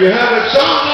you have a song